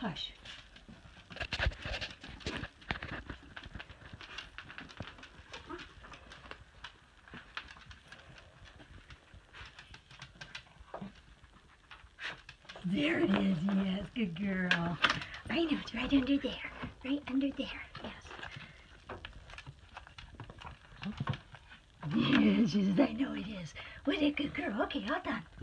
Hush. There it is, yes, good girl. I know, it's right under there. Right under there, yes. Yes, yes, I know it is. What a good girl. Okay, all done.